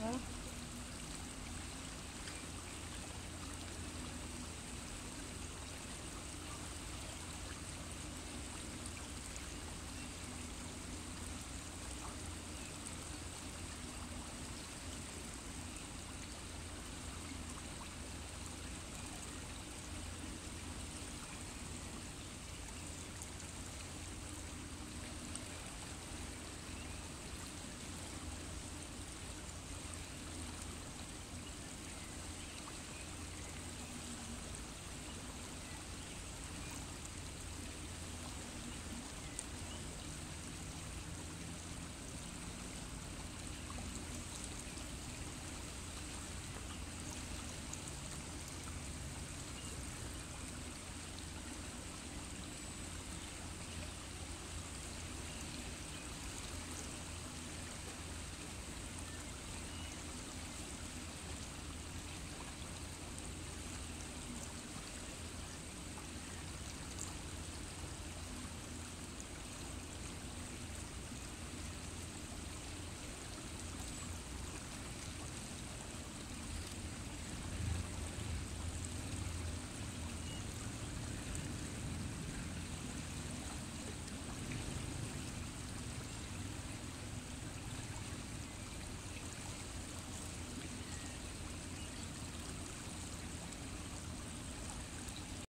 Well.